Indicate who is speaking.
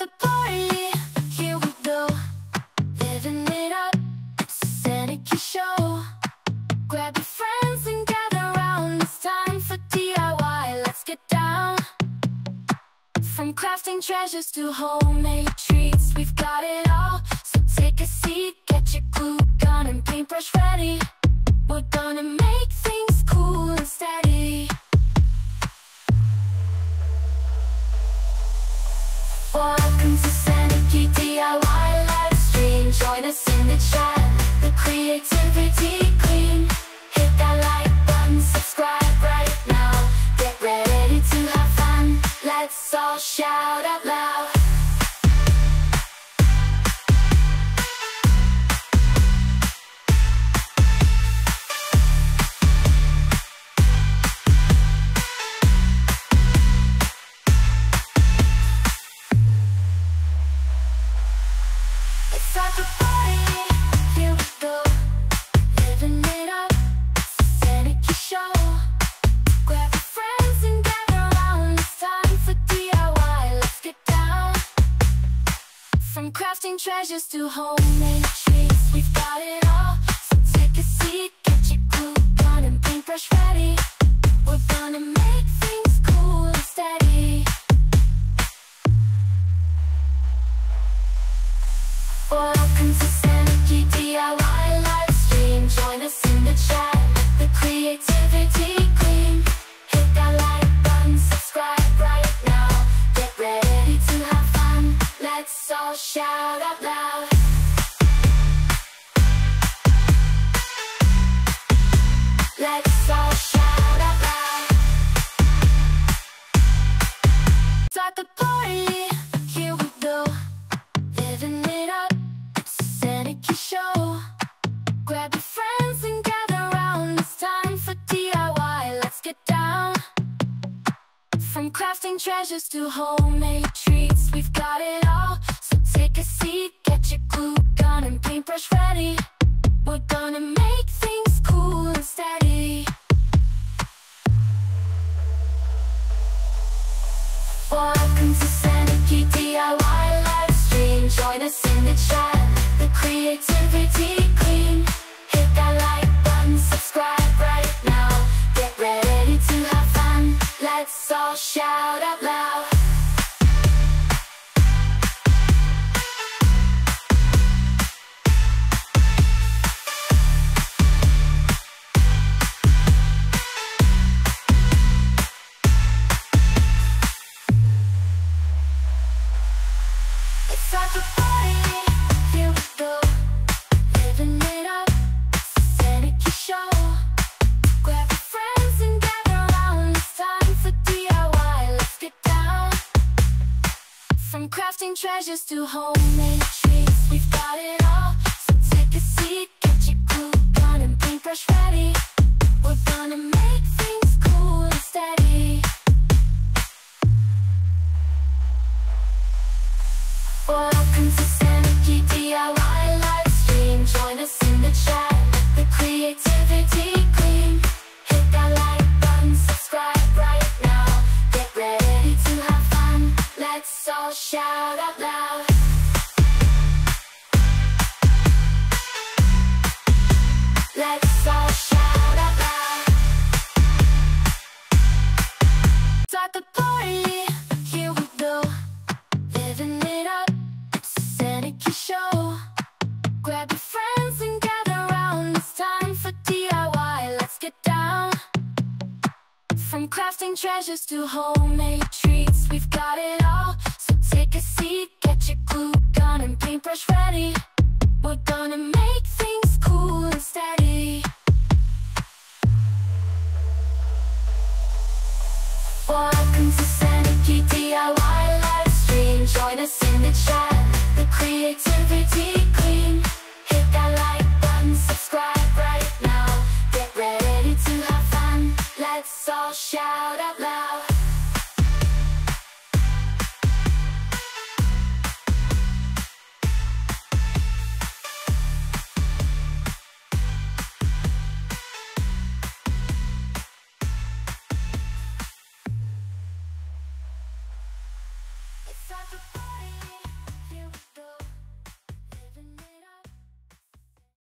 Speaker 1: the party, here we go. Living it up, it's a show. Grab your friends and It's time for DIY, let's get down. From crafting treasures to homemade treats We've got it all, so take a seat Get your glue gun and paintbrush ready. We're gonna make things cool and steady. One Welcome to Sanikii DIY live stream. Join us in the chat. The creativity queen. Hit that like button, subscribe right now. Get ready to have fun. Let's all shout out loud. Crafting treasures to homemade treats, we've got it all. So take a seat, get your glue gun and paintbrush ready. We're gonna make things cool and steady. Welcome to Start the party. Here we go. Living it up, it's a Sanikii show. Grab your friends and gather round. It's time for DIY. Let's get down. From crafting treasures to homemade treats, we've got it all. So take a seat, Welcome to Sanikii DIY live stream. Join us in the chat. The creativity queen. Hit that like button, subscribe right now. Get ready to have fun. Let's all shout out loud. From crafting treasures to homemade treats, we've got it all. So take a seat, get your glue gun and paintbrush ready. We're gonna make things cool and steady. Welcome shout out loud. Let's all shout out loud. Start the party, here we go. Living it up, it's a Sanikii show. Grab your friends and gather round. It's time for DIY. Let's get down. From crafting treasures to homemade treats, we've got it all. Take a seat, get your glue gun and paintbrush ready. We're gonna make things cool and steady. Welcome to Sanikii DIY live stream. Join us in the chat. The creativity queen. Hit that like button, subscribe right now. Get ready to have fun. Let's all shout out loud. Like a party.